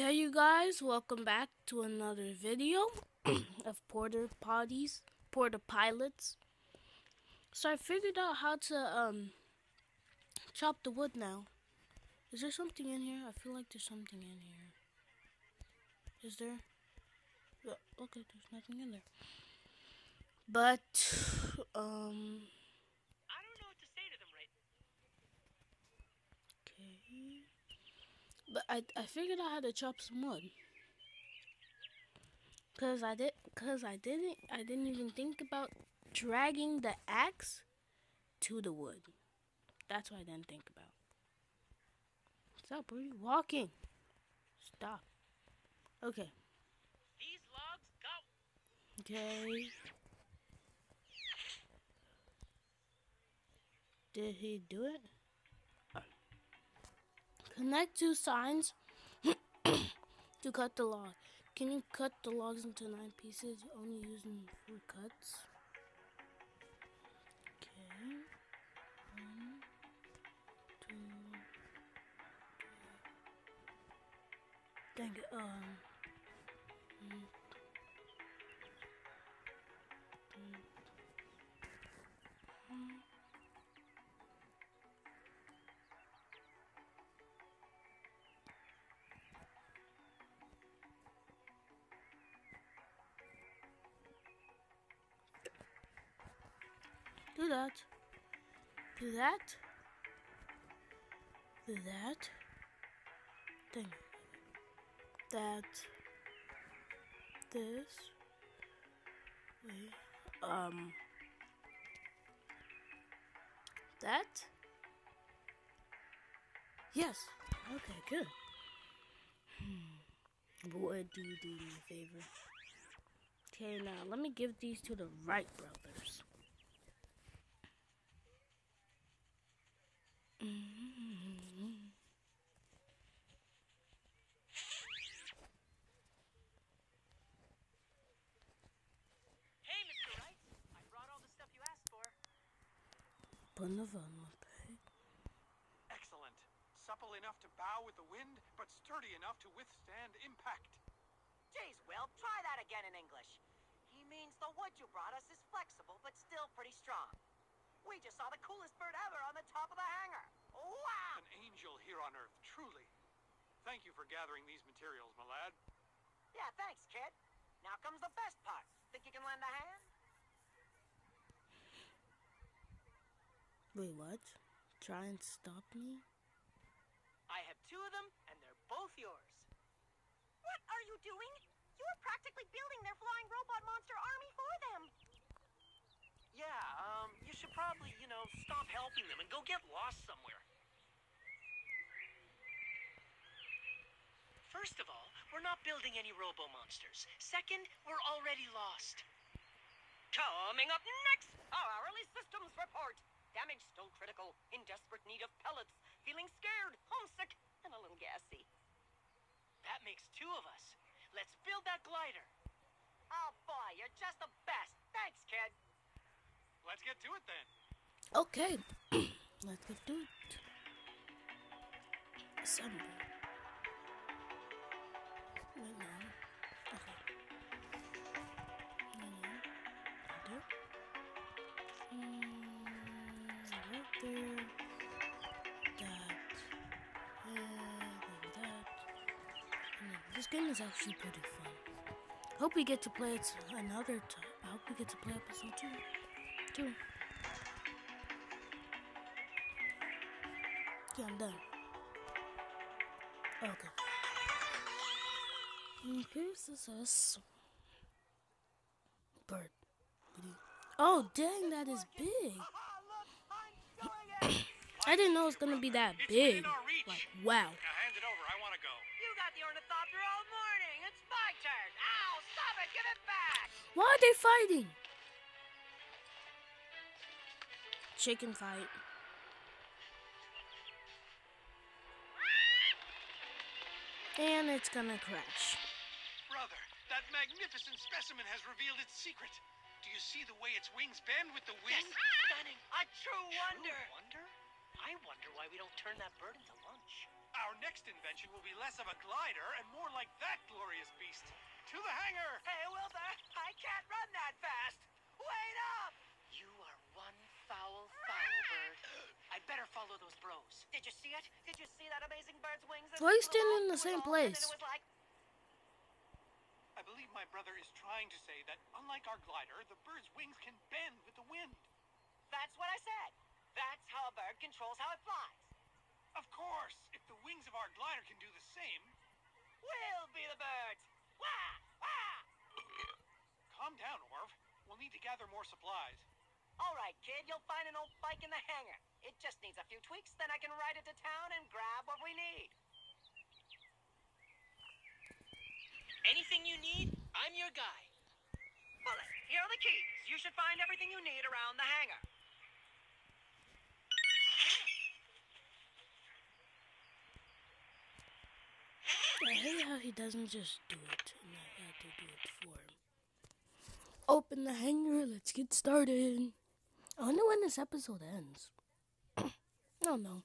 Okay, you guys, welcome back to another video of porta potties, Porta Pilots. So I figured out how to um chop the wood now. Is there something in here? I feel like there's something in here. Is there? Okay, there's nothing in there. But um I don't know what to say to them right okay. But I I figured out how to chop some wood. Cause I did, cause I didn't, I didn't even think about dragging the axe to the wood. That's what I didn't think about. Stop! Where are you walking? Stop. Okay. These logs go. Okay. Did he do it? Connect two signs to cut the log. Can you cut the logs into nine pieces only using four cuts? Okay. One, two, three. Dang it. Um. mm. That. Do that. Do that. It. That. This. Wait. Um. That. Yes. Okay, good. Hmm. Boy, do you do me a favor. Okay, now let me give these to the Wright brothers. Mhm. Hey, Mr. Wright. I brought all the stuff you asked for. Bonavama pay. Excellent. Supple enough to bow with the wind, but sturdy enough to withstand impact. Geez, Will, try that again in English. He means the wood you brought us is flexible, but still pretty strong. We just saw the coolest bird ever on the top of the hangar. Wow! An angel here on Earth, truly. Thank you for gathering these materials, my lad. Yeah, thanks, kid. Now comes the best part. Think you can lend a hand? Wait, what? Try and stop me? I have two of them, and they're both yours. What are you doing? You were practically building their flying robot monster army for them. Yeah, um, you should probably, you know, stop helping them and go get lost somewhere. First of all, we're not building any robo monsters. Second, we're already lost. Coming up next, our hourly systems report. Damage still critical, in desperate need of pellets, feeling scared, homesick, and a little gassy. That makes two of us. Let's build that glider. Oh boy, you're just the best. Thanks, kid. Let's get to it then. Okay. Let's get to it. Assemble. Wait, no. Game is actually pretty fun. Hope we get to play it another time. I hope we get to play episode two. Two. Yeah, I'm done. Okay. Mm, Here's this us. Bird. Oh, dang, that is big. I didn't know it was gonna be that big. Like, wow. Now hand it over. I want to go. You got the all morning. It's my turn. Ow, stop it. Give it back. Why are they fighting? Chicken fight. And it's gonna crash. Brother, that magnificent specimen has revealed its secret. Do you see the way its wings bend with the wind? Yes, Stunning. A true wonder. True wonder? I wonder why we don't turn that bird into lunch. Our next invention will be less of a glider and more like that glorious beast. To the hangar! Hey, Wilbur, I can't run that fast. Wait up! You are one foul, foul bird. I'd better follow those bros. Did you see it? Did you see that amazing bird's wings? Why are you standing in the same all red and place? Like, I believe my brother is trying to say that, unlike our glider, the bird's wings can bend with the wind. that's what I said. That's how a bird controls how it flies. Of course, if the wings of our glider can do the same. We'll be the birds. Wah! Wah! Calm down, Orv. We'll need to gather more supplies. All right, kid, you'll find an old bike in the hangar. It just needs a few tweaks, then I can ride it to town and grab what we need. Anything you need, I'm your guy. Bullet, here are the keys. You should find everything you need around the hangar. I hate how uh, he doesn't just do it, and I had to do it for him. Open the hangar, let's get started. I wonder when this episode ends. oh no.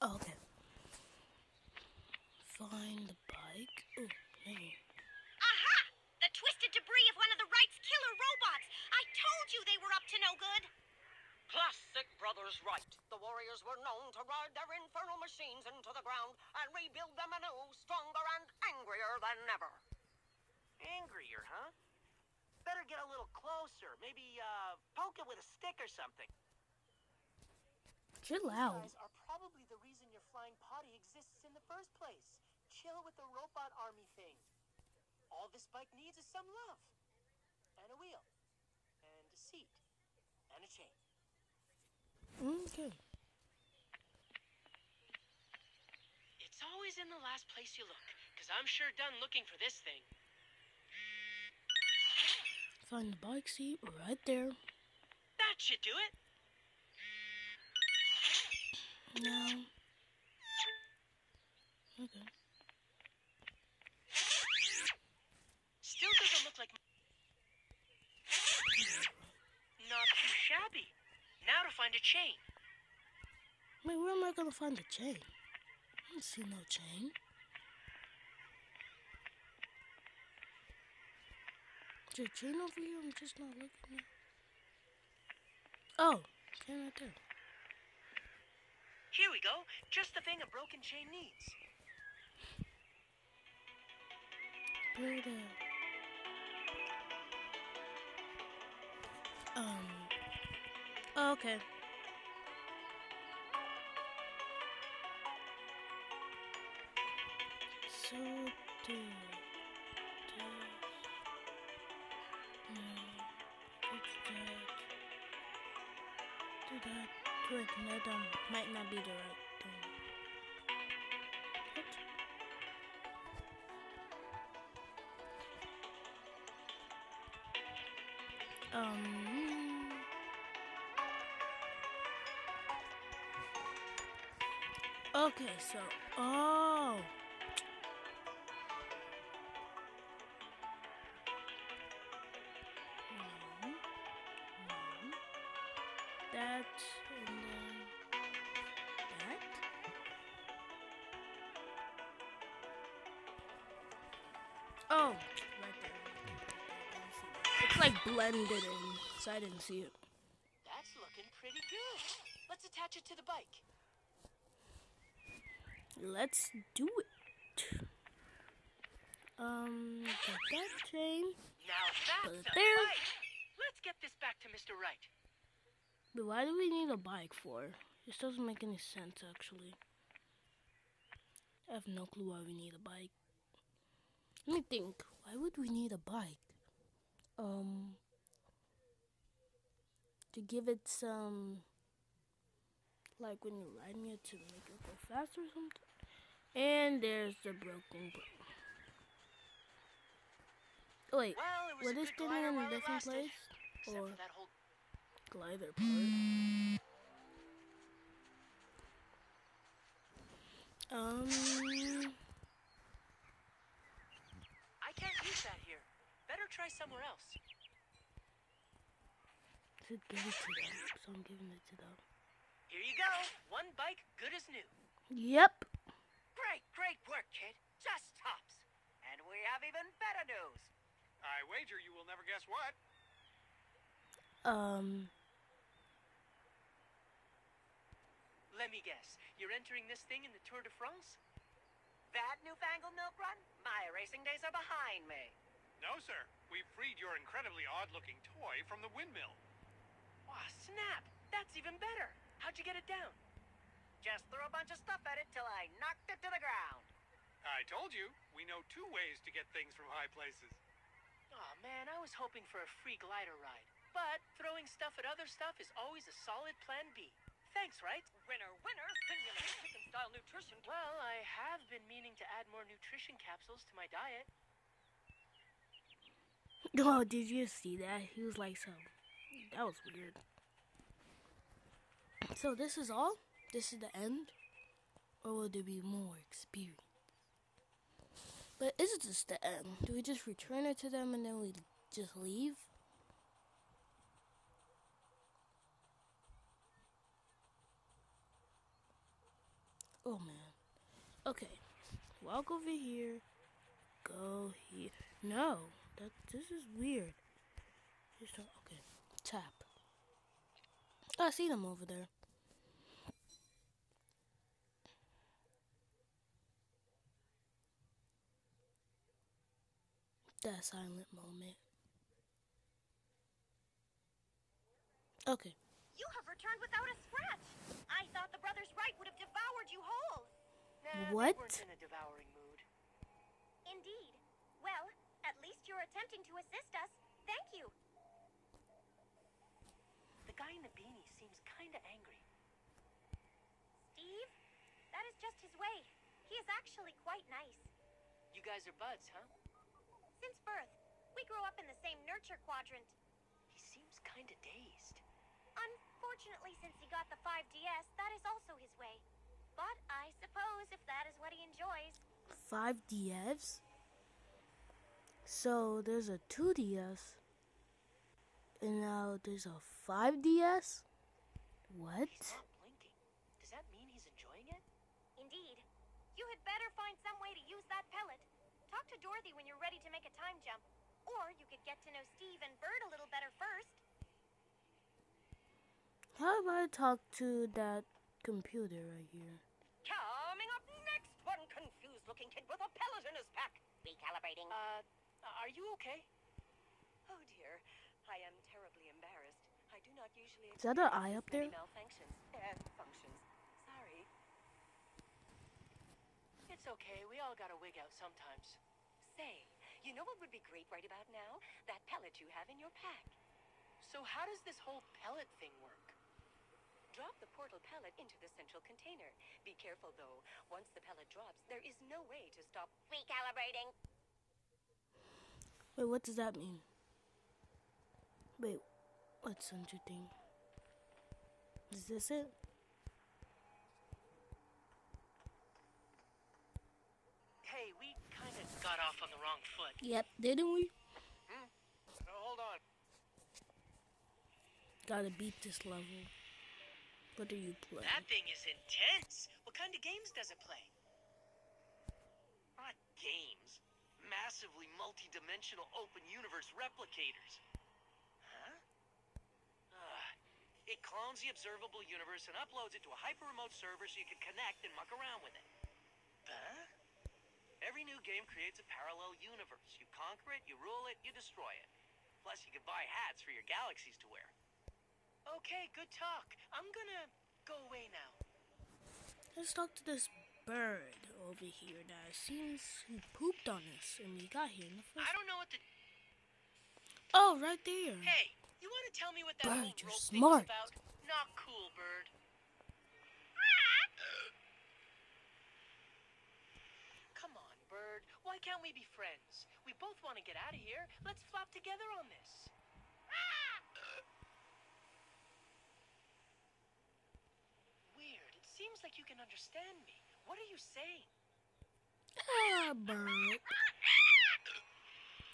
Oh, okay. Find the bike. Oh, no. Aha! The twisted debris of one of the Wright's killer robots. I told you they were up to no good. Classic Brothers Wright. The warriors were known to ride their infernal machines into the ground and rebuild them anew, stronger and angrier than ever. Angrier, huh? Better get a little closer. Maybe, uh, poke it with a stick or something. Chill You out. guys are probably the reason your flying potty exists in the first place. Chill with the robot army thing. All this bike needs is some love. And a wheel. And a seat. And a chain. Okay. It's always in the last place you look, because I'm sure done looking for this thing. Find the bike seat right there. That should do it. Now. Okay. Still doesn't look like. Not too shabby. Now to find a chain. Wait, where am I gonna find the chain? I don't see no chain. Is there a chain over here? I'm just not looking at. Oh, chain right there. Here we go. Just the thing a broken chain needs. Where the um. Oh, okay. That. Might not be the right thing. Um. Okay, so oh. Oh, right there. right there, right there. I didn't see that. It's like blended in, so I didn't see it. That's looking pretty good. Let's attach it to the bike. Let's do it. Um, get that chain. Now Put that's it a there. bike. Let's get this back to Mr. Wright. But why do we need a bike for? This doesn't make any sense, actually. I have no clue why we need a bike. Let me think. Why would we need a bike? Um, to give it some, like when you're riding it to make it go faster or something. And there's the broken. Bro- Wait, Well, was were a they good standing glider in a different lasted. place? Or for that whole glider part? Um, can't use that here. Better try somewhere else. to give it to them, so I'm giving it to them. Here you go. One bike, good as new. Yep. Great, great work, kid. Just tops. And we have even better news. I wager you will never guess what. Um. Let me guess. You're entering this thing in the Tour de France? That newfangled milk run? My racing days are behind me. No, sir. We've freed your incredibly odd-looking toy from the windmill. Aw, snap! That's even better. How'd you get it down? Just threw a bunch of stuff at it till I knocked it to the ground. I told you, we know two ways to get things from high places. Aw, man, I was hoping for a free glider ride. But throwing stuff at other stuff is always a solid plan B. Thanks, right? Winner, winner, simulated chicken style nutrition. Well, I have been meaning to add more nutrition capsules to my diet. Oh, did you see that? He was like, so. That was weird. So, this is all? This is the end? Or will there be more experience? But is it just the end? Do we just return it to them and then we just leave? Oh man. Okay. Walk over here. Go here. No. That this is weird. Just don't- okay. Tap. I see them over there. That silent moment. Okay. You have returned without a scratch. I thought the Brothers Wright would have devoured you whole. Nah, What? They weren't in a devouring mood. Indeed. Well, at least you're attempting to assist us. Thank you. The guy in the beanie seems kinda angry. Steve? That is just his way. He is actually quite nice. You guys are buds, huh? Since birth, we grew up in the same nurture quadrant. He seems kinda dazed. Unfortunately, since he got the 5DS, that is also his way. But I suppose if that is what he enjoys, 5DS. So there's a 2DS. And now there's a 5DS? What? He's not blinking. Does that mean he's enjoying it? indeed. You had better find some way to use that pellet. Talk to Dorothy when you're ready to make a time jump. Or you could get to know Steve and Bird a little better first. How about I talk to that computer right here? Coming up next, one confused looking kid with a pellet in his pack. Recalibrating. Uh, are you okay? oh dear, I am terribly embarrassed. I do not usually. Is that an eye up there? Malfunctions. Uh, functions. Sorry. It's okay. We all gotta wig out sometimes. Say, you know what would be great right about now? That pellet you have in your pack. So how does this whole pellet thing work? Drop the portal pellet into the central container. Be careful though. Once the pellet drops, there is no way to stop. Recalibrating. Wait, what does that mean? Wait, what's such a thing? Is this it? Hey, we kinda got off on the wrong foot. Yep, didn't we? Hmm? No, hold on. Gotta beat this level. What do you play? That thing is intense. What kind of games does it play? Not games. Massively multi-dimensional open universe replicators. Huh? Ugh. It clones the observable universe and uploads it to a hyper-remote server so you can connect and muck around with it. Huh? Every new game creates a parallel universe. You conquer it, you rule it, you destroy it. Plus, you can buy hats for your galaxies to wear. Okay, good talk. I'm gonna go away now. Let's talk to this bird over here that seems he pooped on us and we got here in the first. I don't know what to. Oh, right there. Hey, you want to tell me what that Bird, whole you're rope smart. about? Not cool, bird. Come on, bird. Why can't we be friends? We both want to get out of here. Let's flop together on this. sounds like you can understand me. What are you saying? Ah, bird.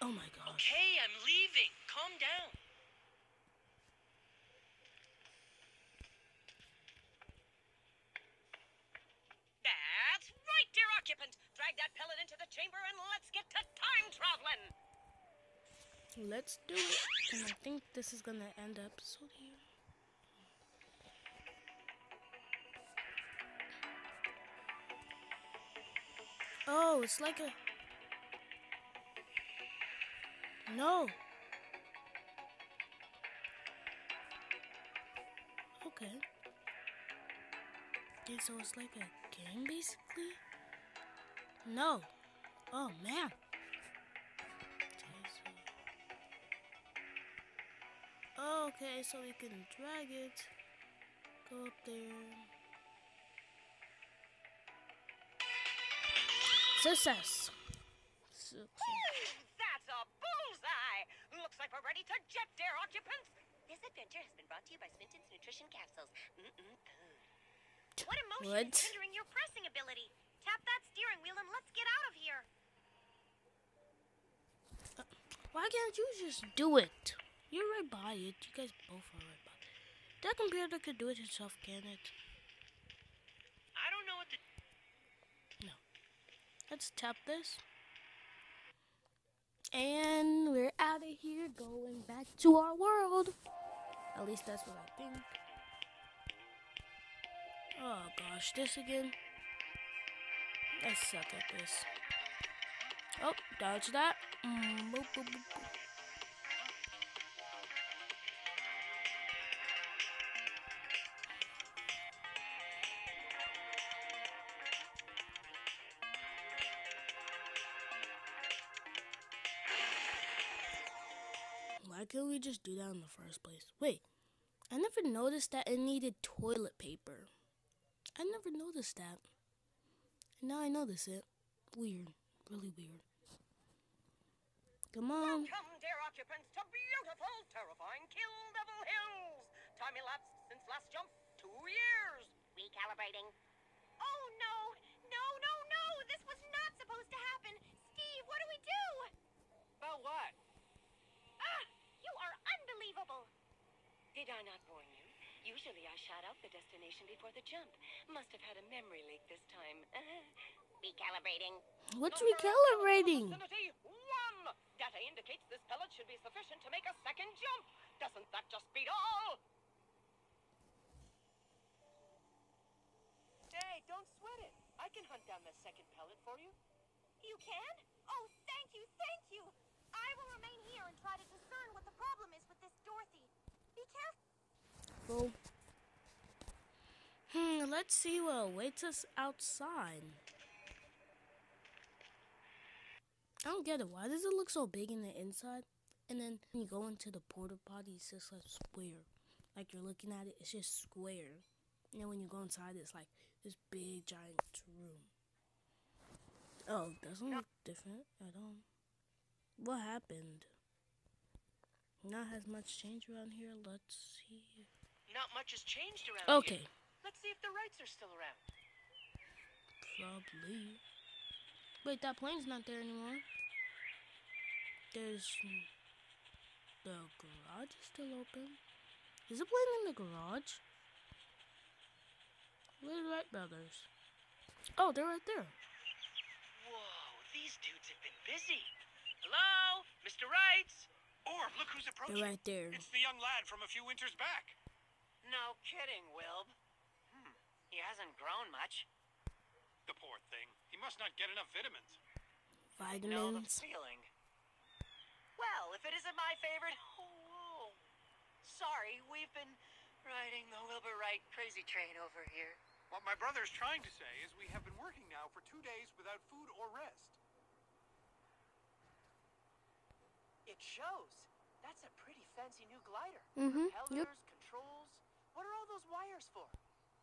Oh my gosh. Okay, I'm leaving. Calm down. That's right, dear occupant. Drag that pellet into the chamber and let's get to time traveling. Let's do it. And I think this is gonna end episode here. Oh, it's like a. No. Okay. Okay, so it's like a game basically? No. Oh man. Okay, so we can drag it. Go up there. Success. Success. That's a bullseye! Looks like we're ready to jet, dear occupants! This adventure has been brought to you by Swinton's Nutrition Capsules. What emotion What? is hindering your pressing ability? Tap that steering wheel and let's get out of here. Uh, why can't you just do it? You're right by it. You guys both are right by it. That computer could do it itself, can it? I don't know what to Let's tap this. And we're out of here going back to our world. At least that's what I think. Oh gosh, this again. I suck at this. Oh, dodge that. Mm, boop. Why couldn't we just do that in the first place? Wait, I never noticed that it needed toilet paper. I never noticed that. And now I notice it. Weird. Really weird. Come on. Welcome, dear occupants, to beautiful, terrifying Kill Devil Hills! Time elapsed since last jump, two years! Recalibrating. Oh no! No, no, no! This was not supposed to happen! Steve, what do we do? About what? Ah! Unbelievable! Did I not warn you? Usually I shout out the destination before the jump. Must have had a memory leak this time. Recalibrating. What's recalibrating? One! Data indicates this pellet should be sufficient to make a second jump! Doesn't that just beat all? Hey, don't sweat it. I can hunt down the second pellet for you. You can? Oh, thank you, thank you! I will remain here and try to discern what the problem is with this Dorothy. Be careful. Well, hmm, let's see what awaits us outside. I don't get it. Why does it look so big in the inside? And then when you go into the porta potty, it's just like square. Like you're looking at it, it's just square. And then when you go inside, it's like this big giant room. Oh, doesn't look different at all. What happened? Not as much change around here. Let's see. Not much has changed around Okay, here. Okay. Let's see if the Wrights are still around. probably. Wait, that plane's not there anymore. There's the garage is still open. Is the plane in the garage? Where's the Wright brothers? Oh, they're right there. Whoa, these dudes have been busy. Hello, Mr. Wrights? Orv, look who's They're right there. It's the young lad from a few winters back. No kidding, Wilb. Hmm, he hasn't grown much. The poor thing. He must not get enough vitamins. Know the Vitamins. feeling. Well, if it isn't my favorite. Oh, whoa. Sorry, we've been riding the Wilbur Wright crazy train over here. What my brother's trying to say is we have been working now for two days without food or rest. It shows. That's a pretty fancy new glider. Mm-hmm. Propellers, Yep. controls. What are all those wires for?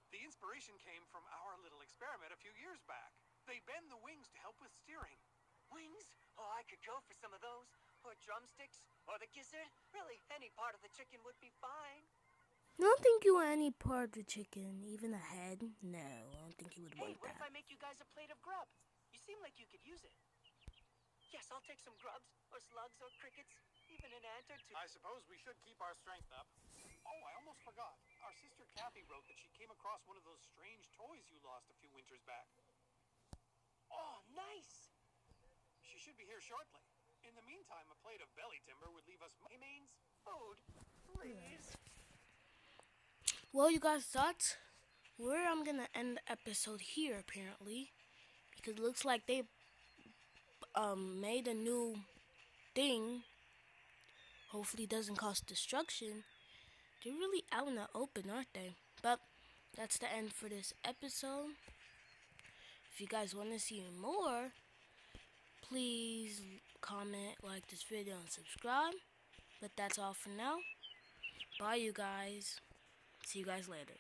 The inspiration came from our little experiment a few years back. They bend the wings to help with steering. Wings? Oh, I could go for some of those. Or drumsticks. Or the gizzard. Really, any part of the chicken would be fine. I don't think you want any part of the chicken, even a head. No, I don't think you would Hey, want what if I that. make you guys a plate of grub? You seem like you could use it. Yes, I'll take some grubs. Or slugs or crickets. Even an ant or two. I suppose we should keep our strength up. Oh, I almost forgot. Our sister Kathy wrote that she came across one of those strange toys you lost a few winters back. Oh, nice. She should be here shortly. In the meantime, a plate of belly timber would leave us. He means food, please. Well, you guys thought where I'm gonna end the episode here apparently, because it looks like they um made a new thing. Hopefully, doesn't cause destruction. They're really out in the open, aren't they? But that's the end for this episode. If you guys want to see more, please comment, like this video, and subscribe. But that's all for now. Bye, you guys. See you guys later.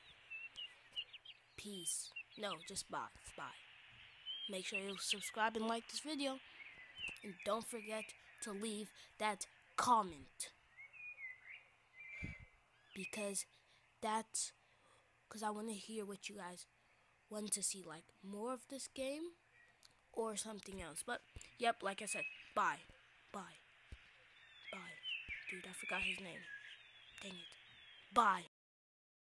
Peace. No, just bye. Bye. Make sure you subscribe and like this video. And don't forget to leave that comment. Because that's because I want to hear what you guys want to see like more of this game or something else. But yep, like I said, bye. Bye. Bye. Dude, I forgot his name. Dang it. Bye.